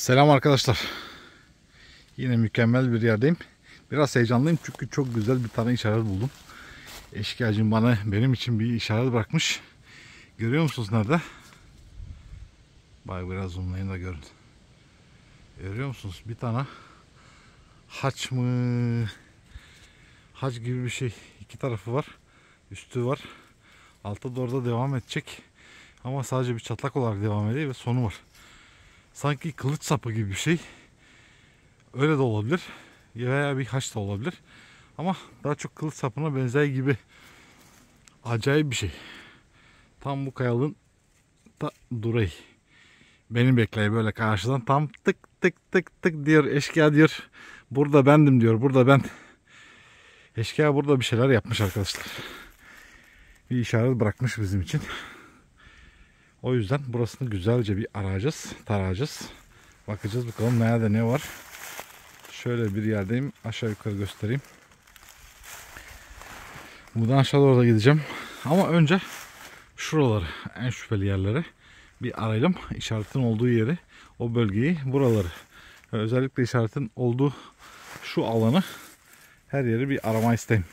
Selam arkadaşlar. Yine mükemmel bir yerdeyim. Biraz heyecanlıyım çünkü çok güzel bir tane işaret buldum. Eşkıyacım bana benim için bir işaret bırakmış. Görüyor musunuz nerede? Bak biraz zoomlayın da görün. Görüyor musunuz? Bir tane haç mı? Haç gibi bir şey. İki tarafı var. Üstü var. Altta doğru da devam edecek. Ama sadece bir çatlak olarak devam ediyor ve sonu var. Sanki kılıç sapı gibi bir şey. Öyle de olabilir. Veya bir haç da olabilir. Ama daha çok kılıç sapına benzer gibi. Acayip bir şey. Tam bu kayalığın da durayı. Beni bekleyin böyle karşıdan tam tık tık tık tık diyor. Eşkıya diyor. Burada bendim diyor. Burada ben. Eşkıya burada bir şeyler yapmış arkadaşlar. Bir işaret bırakmış bizim için. O yüzden burasını güzelce bir arayacağız, tarayacağız. Bakacağız bakalım nerede ne var. Şöyle bir yerdeyim. Aşağı yukarı göstereyim. Buradan aşağı doğru da gideceğim. Ama önce şuraları, en şüpheli yerleri bir arayalım. İşaretin olduğu yeri, o bölgeyi, buraları. Özellikle işaretin olduğu şu alanı her yeri bir arama isteyim.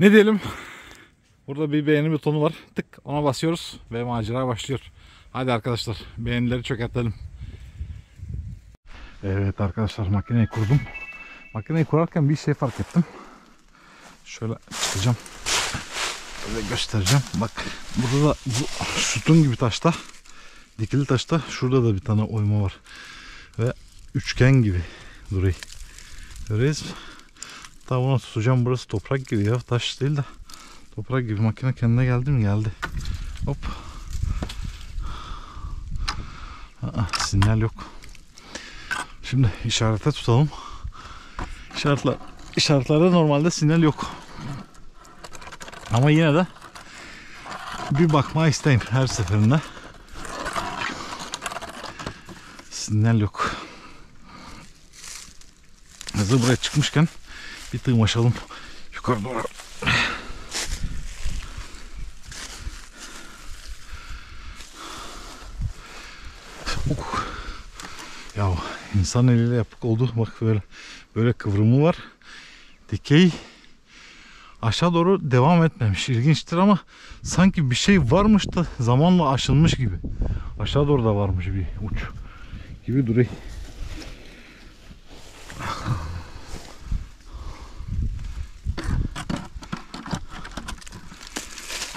Ne diyelim? Burada bir beğeni butonu var. Tık ona basıyoruz ve macera başlıyor. Hadi arkadaşlar beğenileri çökertelim. Evet arkadaşlar makineyi kurdum. Makineyi kurarken bir şey fark ettim. Şöyle çıkacağım. Böyle göstereceğim. Bak burada da bu sütun gibi taşta dikili taşta şurada da bir tane oyma var. Ve üçgen gibi duruyor. Görüyoruz. Daha bunu tutacağım. Burası toprak gibi ya. Taş değil de. Toprak gibi makine kendine geldi mi? Geldi. Hop. Aa, sinyal yok. Şimdi işarete tutalım. İşaretler, işaretlerde normalde sinyal yok. Ama yine de bir bakma isteyim her seferinde. Sinyal yok. Hazır buraya çıkmışken bir tığmaşalım yukarı doğru. Uh. Ya insan eliyle yapık oldu. Bak böyle böyle kıvrımı var. Dikey aşağı doğru devam etmemiş. İlginçtir ama sanki bir şey varmış da zamanla aşılmış gibi. Aşağı doğru da varmış bir uç gibi duruyor.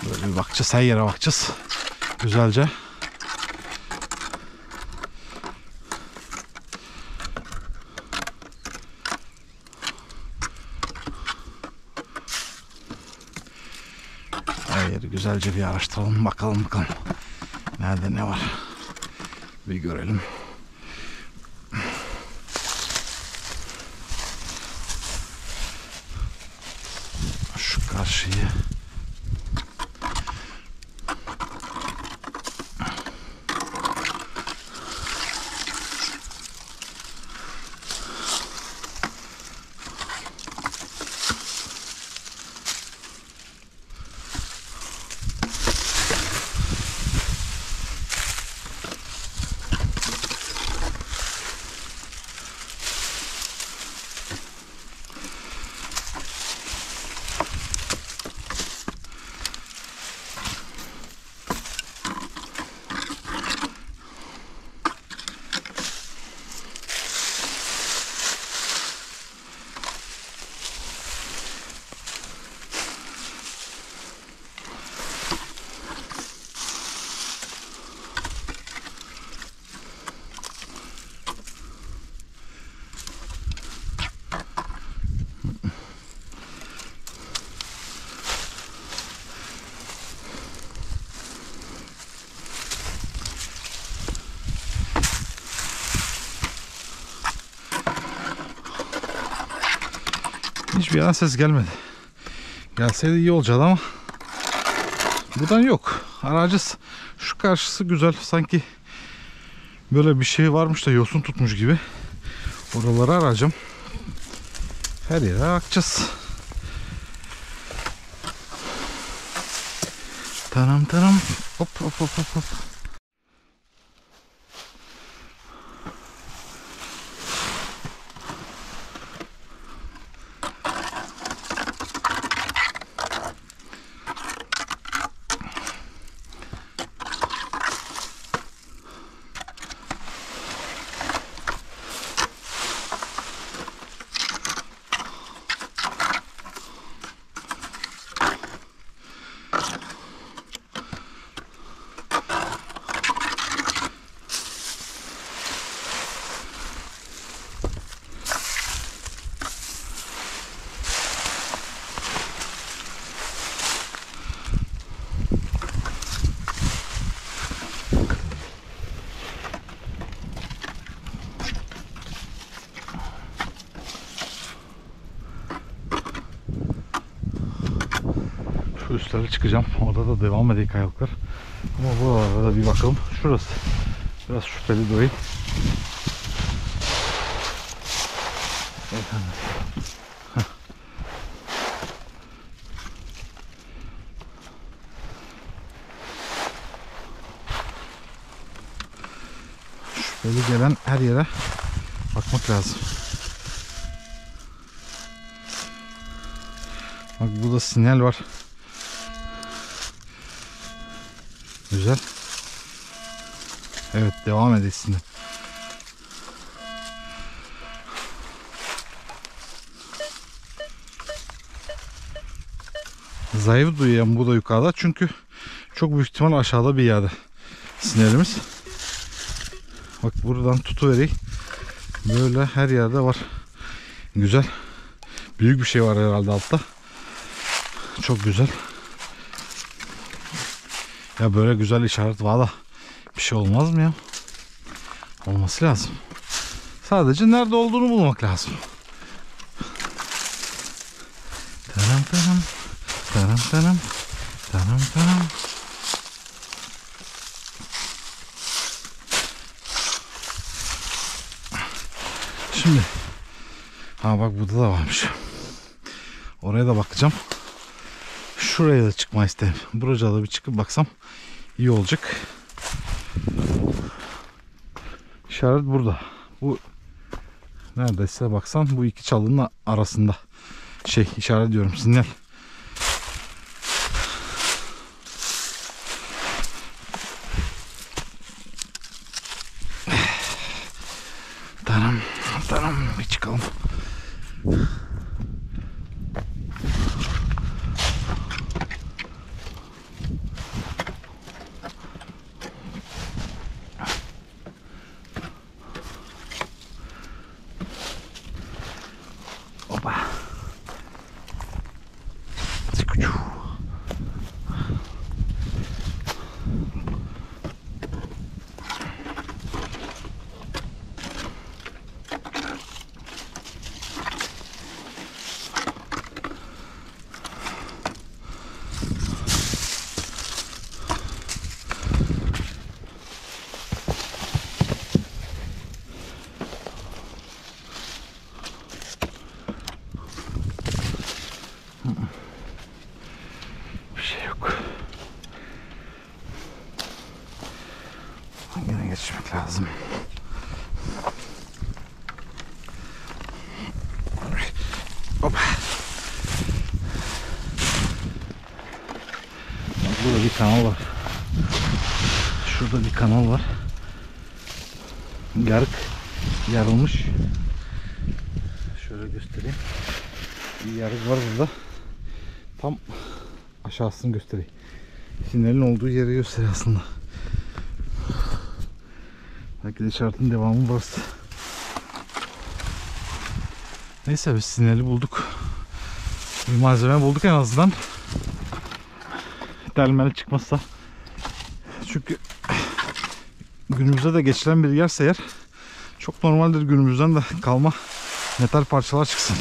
Böyle bir bakacağız. Her yere bakacağız. Güzelce. Her yeri güzelce bir araştıralım. Bakalım bakalım. Nerede ne var. Bir görelim. Şu karşıyı. Hiçbir yerden ses gelmedi. Gelseydi iyi olacaktı ama buradan yok. Aracız. Şu karşısı güzel. Sanki böyle bir şey varmış da yosun tutmuş gibi. Oraları arayacağım. Her yere bakacağız. Tanam tanam. Hop hop hop hop hop. Üstlere çıkacağım. Orada da devam edeyim kayalıklar. Ama buralarda da bir bakalım. Şurası. Biraz şüpheli duruyor. Efendim. Şüpheli gelen her yere bakmak lazım. Bak burada sinyal var. Devam edesin. Zayıf duyuyorum bu da yukarıda çünkü çok büyük ihtimal aşağıda bir yerde sinyalimiz. Bak buradan tutuvereyim. Böyle her yerde var. Güzel. Büyük bir şey var herhalde altta. Çok güzel. Ya böyle güzel işaret var da bir şey olmaz mı ya? Olması lazım. Sadece nerede olduğunu bulmak lazım. Taram taram. Taram taram. Taram taram. Şimdi ha bak burada da varmış. Oraya da bakacağım. Şuraya da çıkma istedim. Buraya da bir çıkıp baksam iyi olacak. İşaret burada. Bu neredeyse baksan bu iki çalının arasında. Şey işaret diyorum sinyal. Tamam, tamam bir çıkalım. Opa. Sıkıcı. Bir şey yok. Yine geçmek lazım. Hop. Bak burada bir kanal var. Şurada bir kanal var. Yarık yarılmış. Şöyle göstereyim. Bir yarık var burada. Tam aşağısını göstereyim. Sinyalin olduğu yeri gösteriyor aslında. Belki de işaretin devamı burası. Neyse biz sinyali bulduk. Bir malzeme bulduk en azından. Delmeli çıkmazsa. Çünkü günümüzde de geçilen bir yerse eğer çok normaldir günümüzden de kalma metal parçalar çıksın.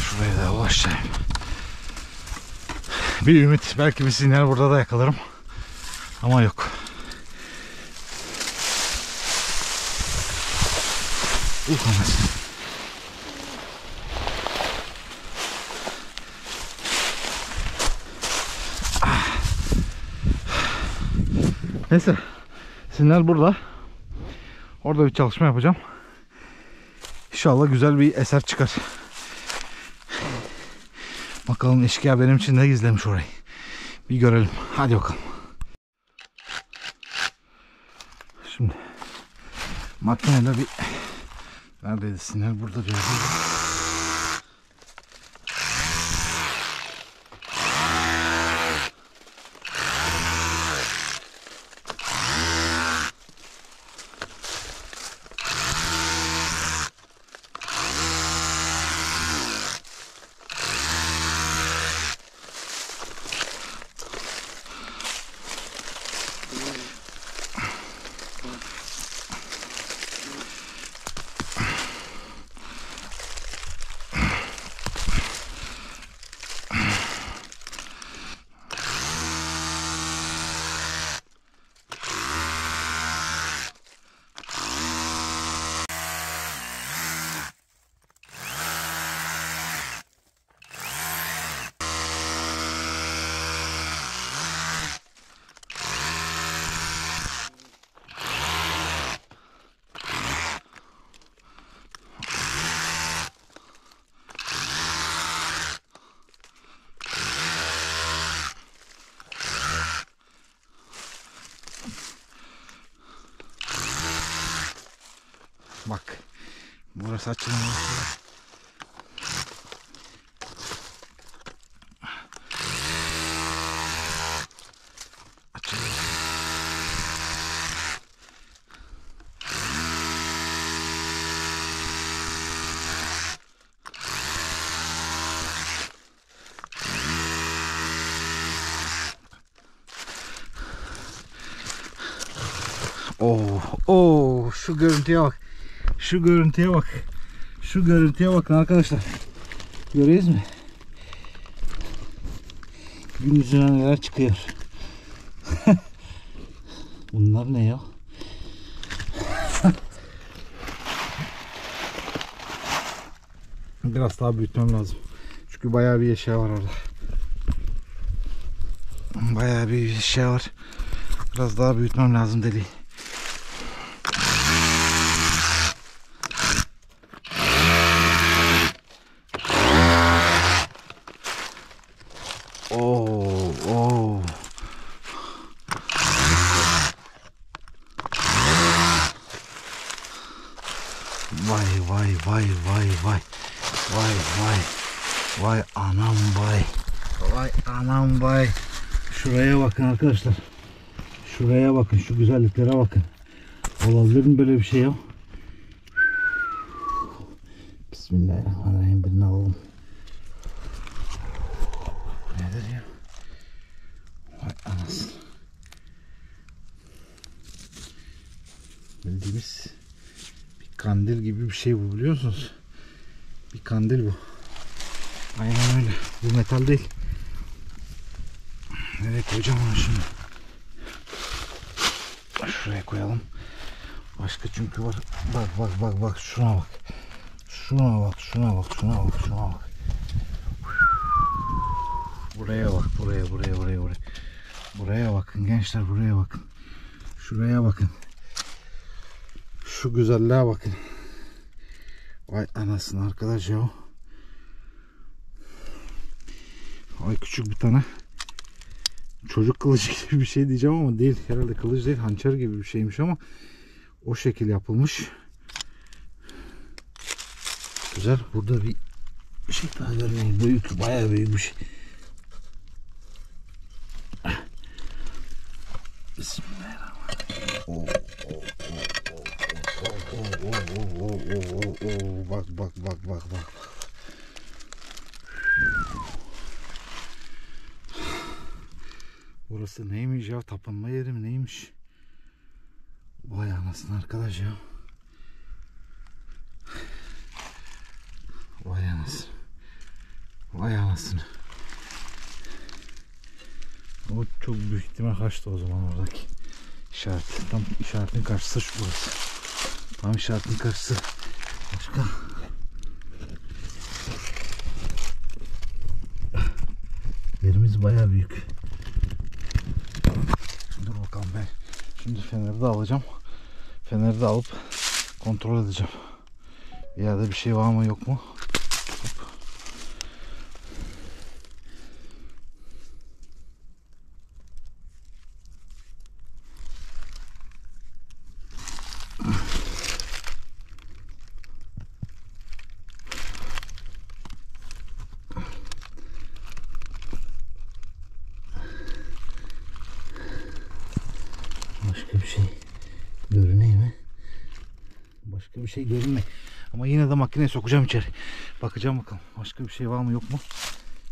Şuraya da ulaşacağım. Bir ümit. Belki bir sinyal burada da yakalarım. Ama yok. Anasını. Ah. Neyse. Sinyal burada. Orada bir çalışma yapacağım. İnşallah güzel bir eser çıkar. Bakalım eşkıya benim için ne gizlemiş orayı. Bir görelim. Hadi bakalım. Şimdi makineyle bir Neredeydi sinir? Burada bir burası açılmıyor. Oo, oh, oo, oh, şu görüntüye bak. Şu görüntüye bak. Şu görüntüye bakın arkadaşlar. Görüyoruz mu? Gün yüzüne neler çıkıyor. Bunlar ne ya? Biraz daha büyütmem lazım. Çünkü bayağı bir eşya var orada. Bayağı bir eşya var. Biraz daha büyütmem lazım deliği. Vay vay vay vay vay. Vay vay. Vay anam vay. Vay anam vay. Şuraya bakın arkadaşlar. Şuraya bakın. Şu güzelliklere bakın. Olabilir mi böyle bir şey ya? Bismillahirrahmanirrahim. Birini alalım. Nedir ya? Vay anasını. Bildiğimiz kandil gibi bir şey bu biliyorsunuz. Bir kandil bu. Aynen öyle. Bu metal değil. Nereye koyacağım onu şimdi? Şuraya koyalım. Başka çünkü var. Bak bak bak bak şuna bak. Şuna bak şuna bak şuna bak şuna bak. Buraya bak buraya buraya buraya buraya. Buraya bakın gençler buraya bakın. Şuraya bakın. Şu güzelliğe bakın. Vay anasını arkadaş ya. Ay küçük bir tane çocuk kılıcı gibi bir şey diyeceğim ama değil. Herhalde kılıç değil hançer gibi bir şeymiş ama o şekil yapılmış. Güzel. Burada bir şey daha görmeyin. Büyük, bayağı büyük. Bismillahirrahmanirrahim. Oo, oo, oo, oo, oo, oo. Bak bak bak bak bak. Burası neymiş ya? Tapınma yeri mi neymiş? Vay anasını arkadaş ya. Vay anasını. Vay anasını. O çok büyük ihtimal kaçtı o zaman oradaki işaret. Tam işaretin karşısı şu burası. Tam işaretin karşısı. Başka. Yerimiz bayağı büyük. Dur bakalım ben. Şimdi feneri de alacağım. Feneri de alıp kontrol edeceğim. Bir yerde bir şey var mı yok mu? Hop. Başka bir şey görünmüyor. Ama yine de makineye sokacağım içeri. Bakacağım bakalım. Başka bir şey var mı yok mu?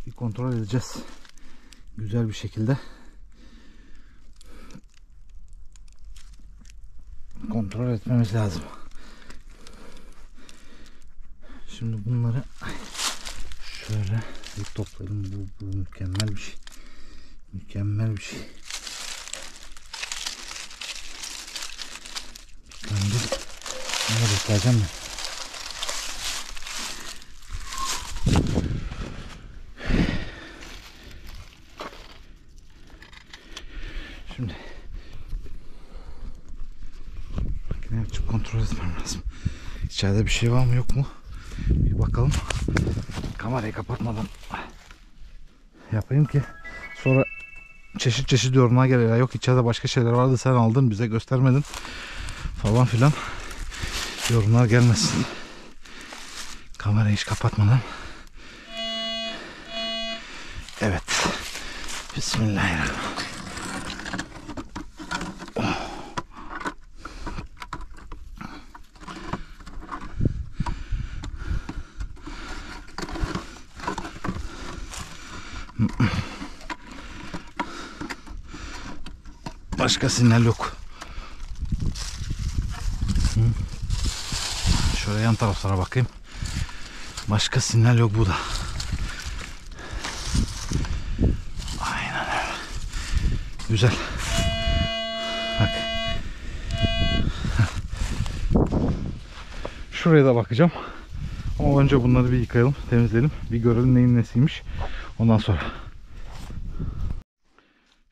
Bir kontrol edeceğiz. Güzel bir şekilde. Kontrol etmemiz lazım. Şimdi bunları şöyle bir toplayalım. Bu, bu mükemmel bir şey. Mükemmel bir şey. Ben de bekleyeceğim ben. Şimdi makineyi açıp kontrol etmem lazım. İçeride bir şey var mı yok mu? Bir bakalım. Kamerayı kapatmadan yapayım ki sonra çeşit çeşit yorumlar gelir. Ya Yok içeride başka şeyler vardı sen aldın bize göstermedin falan filan yorumlar gelmesin. Kamerayı hiç kapatmadan. Evet. Bismillahirrahmanirrahim. Başka sinyal yok. Hı. Şöyle yan taraflara bakayım. Başka sinyal yok bu da. Aynen öyle. Güzel. Bak. Şuraya da bakacağım. Ama önce bunları bir yıkayalım, temizleyelim. Bir görelim neyin nesiymiş. Ondan sonra.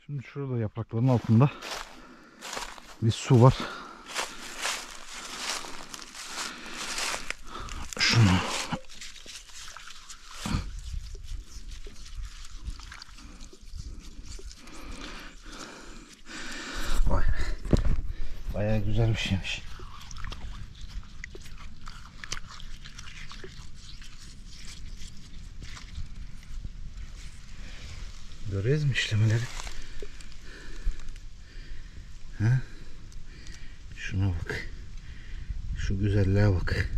Şimdi şurada yaprakların altında bir su var. Şunu Vay. Bayağı güzel bir şeymiş. Görüyoruz mu işlemeleri? Ha? Şuna bak. Şu güzelliğe bak.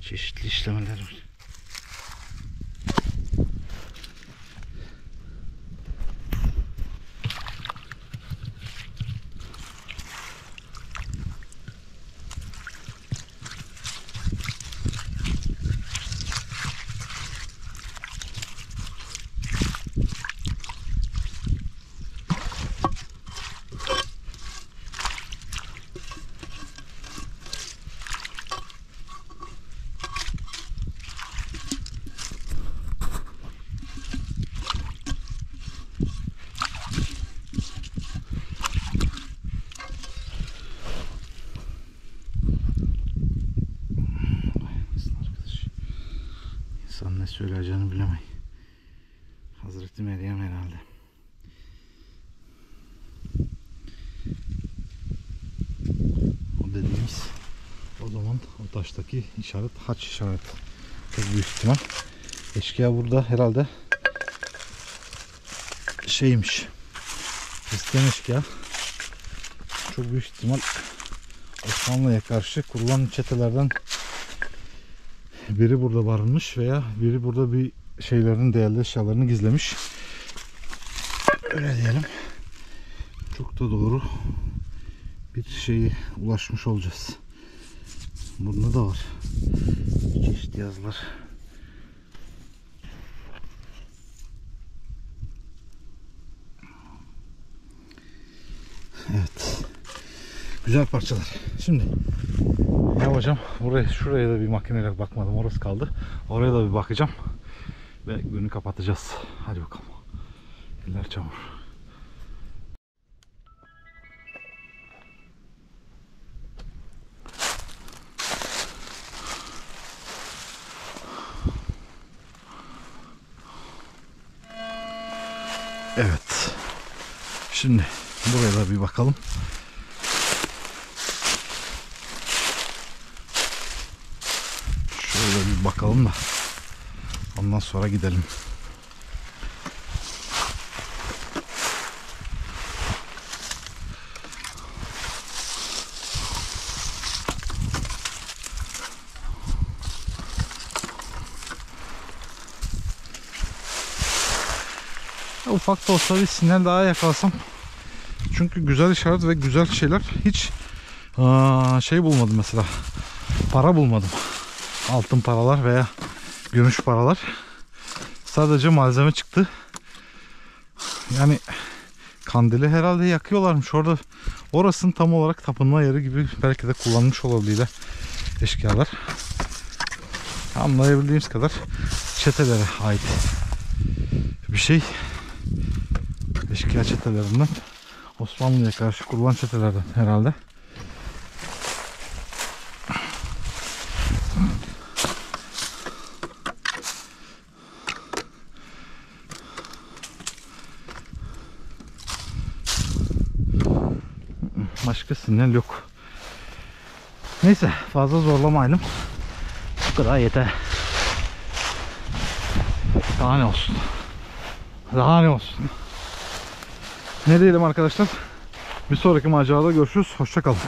Çeşitli işlemeler var. Nasıl arkadaş? İnsan ne söyleyeceğini bilemey. Hazreti Meryem herhalde. O dediğimiz o taştaki işaret haç işareti. Çok büyük ihtimal. Eşkıya burada herhalde şeymiş. Hristiyan eşkıya. Çok büyük ihtimal Osmanlı'ya karşı kurulan çetelerden biri burada barınmış veya biri burada bir şeylerin değerli eşyalarını gizlemiş. Öyle diyelim. Çok da doğru bir şeyi ulaşmış olacağız. Bunda da var. Çeşitli yazılar. Evet. Güzel parçalar. Şimdi ne yapacağım? Buraya, şuraya da bir makineyle bakmadım. Orası kaldı. Oraya da bir bakacağım. Ve günü kapatacağız. Hadi bakalım. Eller çamur. Evet. Şimdi buraya da bir bakalım. Şöyle bir bakalım da ondan sonra gidelim. Ufak da olsa bir sinyal daha yakalasam. Çünkü güzel işaret ve güzel şeyler hiç aa, şey bulmadım mesela. Para bulmadım. Altın paralar veya gümüş paralar. Sadece malzeme çıktı. Yani kandili herhalde yakıyorlarmış. Orada orasının tam olarak tapınma yeri gibi belki de kullanmış olabilirler eşkıyalar. Anlayabildiğimiz kadar çetelere ait bir şey. Eşkıya çetelerinden. Osmanlı'ya karşı kurulan çetelerden herhalde. Başka sinyal yok. Neyse fazla zorlamayalım. Bu kadar yeter. Daha ne olsun. Daha ne olsun. Ne diyelim arkadaşlar? Bir sonraki macerada görüşürüz. Hoşçakalın.